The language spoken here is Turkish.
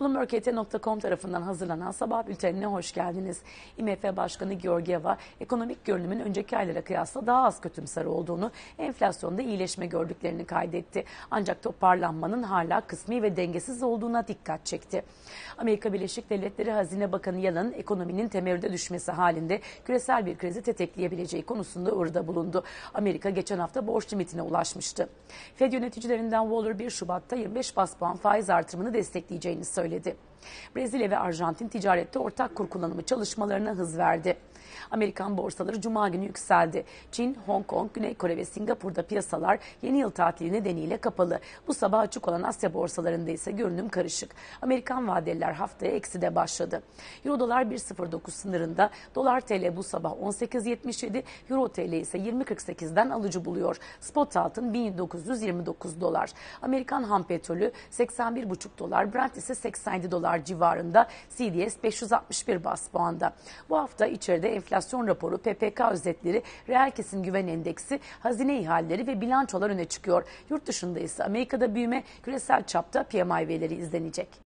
Bloomberg.com tarafından hazırlanan sabah bültenine hoş geldiniz. IMF Başkanı Georgieva, ekonomik görünümün önceki aylara kıyasla daha az kötümser olduğunu, enflasyonda iyileşme gördüklerini kaydetti. Ancak toparlanmanın hala kısmi ve dengesiz olduğuna dikkat çekti. Amerika Birleşik Devletleri Hazine Bakanı Yalın, ekonominin temerrüde düşmesi halinde küresel bir krizi tetikleyebileceği konusunda ırda bulundu. Amerika geçen hafta borç limitine ulaşmıştı. Fed yöneticilerinden Waller 1 Şubat'ta 25 bas puan faiz artırımını destekleyeceğini söyledi söyledi. Brezilya ve Arjantin ticarette ortak kur kullanımı çalışmalarına hız verdi. Amerikan borsaları cuma günü yükseldi. Çin, Hong Kong, Güney Kore ve Singapur'da piyasalar yeni yıl tatili nedeniyle kapalı. Bu sabah açık olan Asya borsalarında ise görünüm karışık. Amerikan vadeliler haftaya ekside başladı. Euro dolar 1.09 sınırında, dolar TL bu sabah 18.77, Euro TL ise 20.48'den alıcı buluyor. Spot altın 1929 dolar. Amerikan ham petrolü 81,5 dolar, Brent ise 87 dolar civarında, CDS 561 bas puanda. Bu hafta içeride enflasyon raporu, PPK özetleri, reel kesim güven endeksi, hazine ihaleleri ve bilançolar öne çıkıyor. Yurt dışında ise Amerika'da büyüme, küresel çapta PMI verileri izlenecek.